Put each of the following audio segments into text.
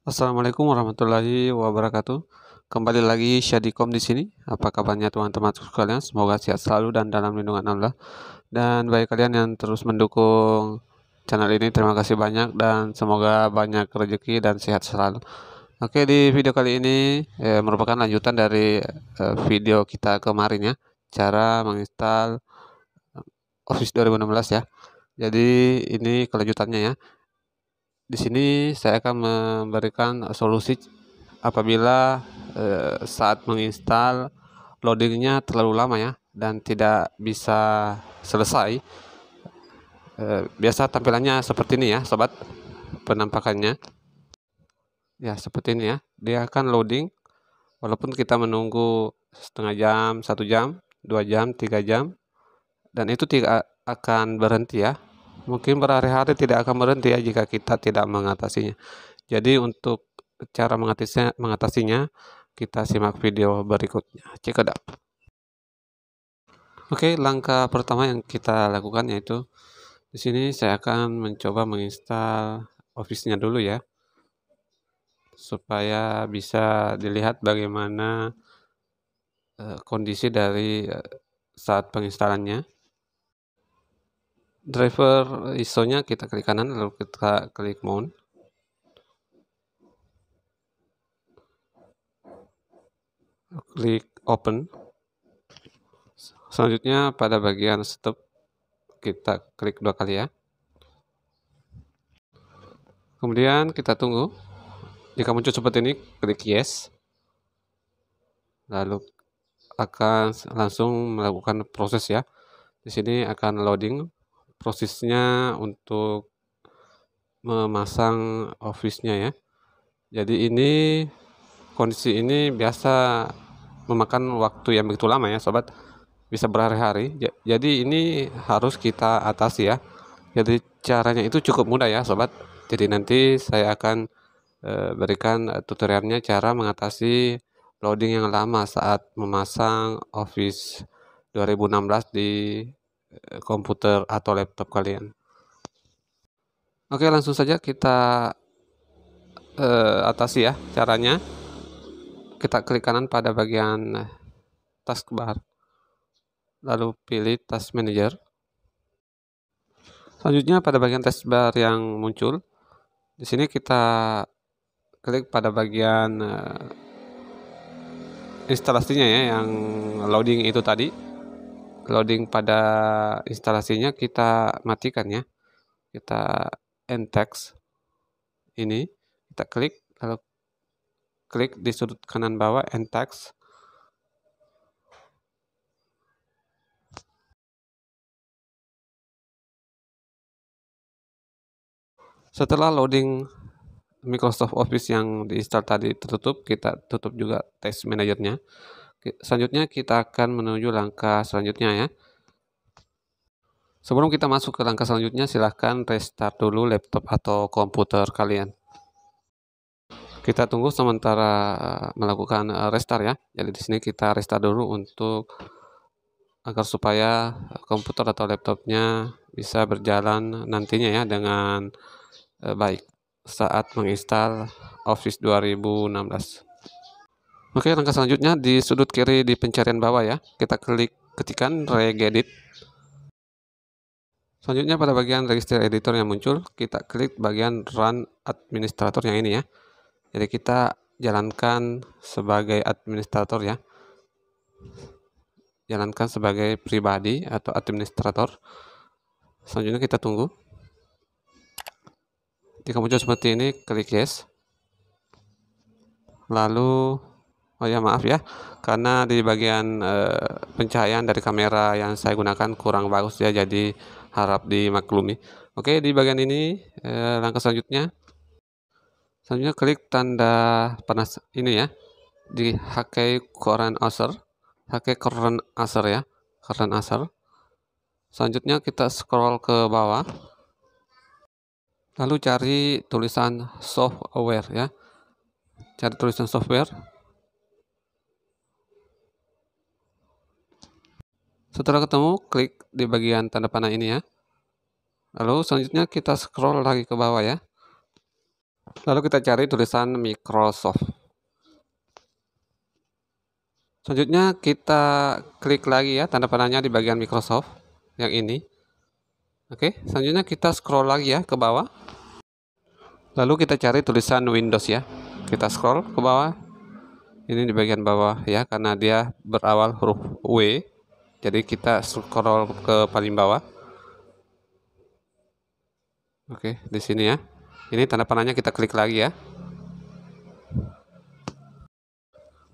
Assalamualaikum warahmatullahi wabarakatuh. Kembali lagi Syadikom di sini. Apa kabarnya teman-teman sekalian? Semoga sehat selalu dan dalam lindungan Allah. Dan bagi kalian yang terus mendukung channel ini, terima kasih banyak dan semoga banyak rezeki dan sehat selalu. Oke, di video kali ini eh, merupakan lanjutan dari eh, video kita kemarin ya, cara menginstal Office 2016 ya. Jadi ini kelanjutannya ya. Di sini saya akan memberikan solusi apabila eh, saat menginstal loadingnya terlalu lama ya dan tidak bisa selesai. Eh, biasa tampilannya seperti ini ya, sobat. Penampakannya ya seperti ini ya. Dia akan loading walaupun kita menunggu setengah jam, satu jam, dua jam, tiga jam, dan itu tidak akan berhenti ya mungkin berhari-hari tidak akan berhenti ya jika kita tidak mengatasinya. Jadi untuk cara mengatasinya, mengatasinya kita simak video berikutnya. Out. Oke, langkah pertama yang kita lakukan yaitu di sini saya akan mencoba menginstal Office-nya dulu ya. Supaya bisa dilihat bagaimana uh, kondisi dari uh, saat penginstalannya driver ISO-nya kita klik kanan lalu kita klik mount. Klik open. Selanjutnya pada bagian stop kita klik dua kali ya. Kemudian kita tunggu. Jika muncul seperti ini klik yes. Lalu akan langsung melakukan proses ya. Di sini akan loading prosesnya untuk memasang office-nya ya. Jadi ini kondisi ini biasa memakan waktu yang begitu lama ya sobat. Bisa berhari-hari. Jadi ini harus kita atasi ya. Jadi caranya itu cukup mudah ya sobat. Jadi nanti saya akan e, berikan tutorialnya cara mengatasi loading yang lama saat memasang Office 2016 di komputer atau laptop kalian. Oke, langsung saja kita uh, atasi ya caranya. Kita klik kanan pada bagian taskbar. Lalu pilih task manager. Selanjutnya pada bagian taskbar yang muncul, di sini kita klik pada bagian uh, instalasinya ya yang loading itu tadi loading pada instalasinya kita matikan ya. Kita end text ini kita klik lalu klik di sudut kanan bawah end text. Setelah loading Microsoft Office yang diinstal tadi tertutup kita tutup juga test manajernya Selanjutnya kita akan menuju langkah selanjutnya ya. Sebelum kita masuk ke langkah selanjutnya, silahkan restart dulu laptop atau komputer kalian. Kita tunggu sementara eh, melakukan eh, restart ya. Jadi di sini kita restart dulu untuk agar supaya komputer atau laptopnya bisa berjalan nantinya ya dengan eh, baik saat menginstal Office 2016. Oke, langkah selanjutnya di sudut kiri di pencarian bawah ya, kita klik ketikan regedit. Selanjutnya pada bagian register editor yang muncul, kita klik bagian run administrator yang ini ya. Jadi kita jalankan sebagai administrator ya. Jalankan sebagai pribadi atau administrator. Selanjutnya kita tunggu. Jika muncul seperti ini, klik yes. Lalu Oh ya maaf ya, karena di bagian uh, pencahayaan dari kamera yang saya gunakan kurang bagus ya, jadi harap dimaklumi. Oke, di bagian ini uh, langkah selanjutnya, selanjutnya klik tanda panas ini ya, di Hake Koran Acer, Hake Koran Acer ya, Koran Acer. Selanjutnya kita scroll ke bawah, lalu cari tulisan software ya, cari tulisan software Setelah ketemu, klik di bagian tanda panah ini ya. Lalu selanjutnya kita scroll lagi ke bawah ya. Lalu kita cari tulisan Microsoft. Selanjutnya kita klik lagi ya tanda panahnya di bagian Microsoft yang ini. Oke, selanjutnya kita scroll lagi ya ke bawah. Lalu kita cari tulisan Windows ya. Kita scroll ke bawah. Ini di bagian bawah ya karena dia berawal huruf W. Jadi kita scroll ke paling bawah. Oke, di sini ya. Ini tanda panahnya kita klik lagi ya.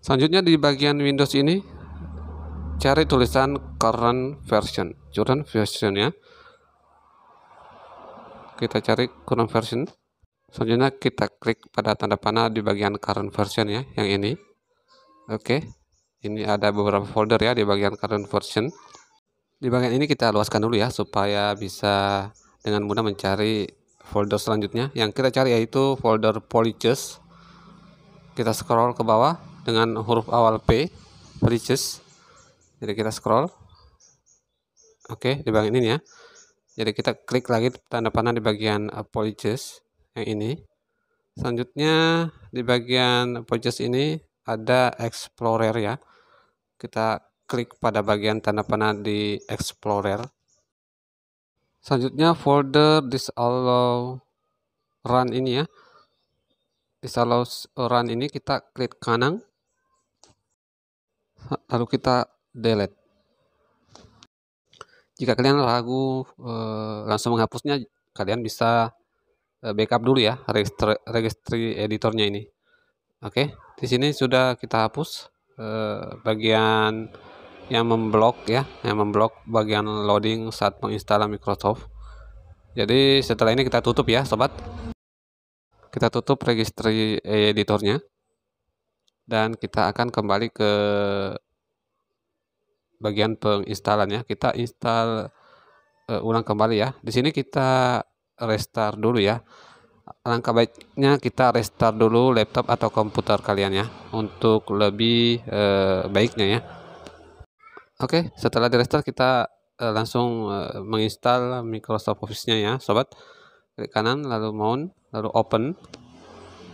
Selanjutnya di bagian Windows ini cari tulisan current version, current version ya. Kita cari current version. Selanjutnya kita klik pada tanda panah di bagian current version ya, yang ini. Oke. Ini ada beberapa folder ya di bagian current version. Di bagian ini kita luaskan dulu ya supaya bisa dengan mudah mencari folder selanjutnya. Yang kita cari yaitu folder Polyches. Kita scroll ke bawah dengan huruf awal P bridges jadi kita scroll oke di bagian ini ya jadi kita klik lagi tanda panah di bagian uh, Polyches yang ini selanjutnya di bagian Polyches ini ada Explorer ya. Kita klik pada bagian tanda panah di Explorer. Selanjutnya folder disallow run ini ya. Disallow run ini kita klik kanan. Lalu kita delete. Jika kalian ragu e, langsung menghapusnya kalian bisa e, backup dulu ya registry, registry editornya ini. Oke di sini sudah kita hapus e, bagian yang memblok ya yang memblok bagian loading saat menginstal Microsoft jadi setelah ini kita tutup ya sobat kita tutup registry editornya dan kita akan kembali ke bagian penginstalan ya. Kita install uh, ulang kembali ya. Di sini kita restart dulu ya. Langkah baiknya kita restart dulu laptop atau komputer kalian ya untuk lebih uh, baiknya ya. Oke, setelah di restart kita uh, langsung uh, menginstal Microsoft Office-nya ya, sobat. Klik kanan lalu mount, lalu open.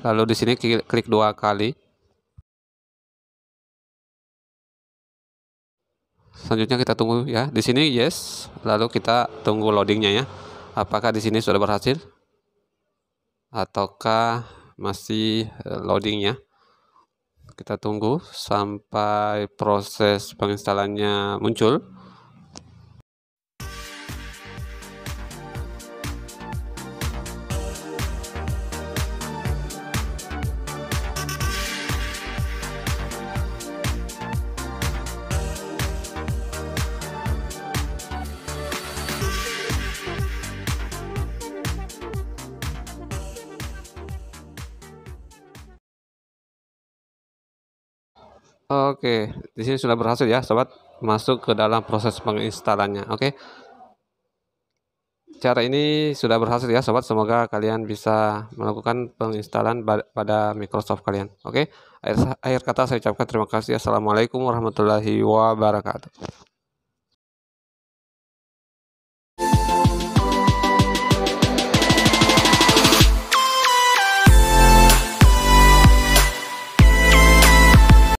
Lalu di sini klik dua kali selanjutnya kita tunggu ya di sini yes lalu kita tunggu loadingnya ya apakah di sini sudah berhasil ataukah masih eh, loadingnya kita tunggu sampai proses penginstalannya muncul Oke, di sini sudah berhasil ya, sobat, masuk ke dalam proses penginstalannya. Oke. Cara ini sudah berhasil ya, sobat. Semoga kalian bisa melakukan penginstalan pada Microsoft kalian. Oke. Akhir, akhir kata saya ucapkan terima kasih. Assalamualaikum warahmatullahi wabarakatuh.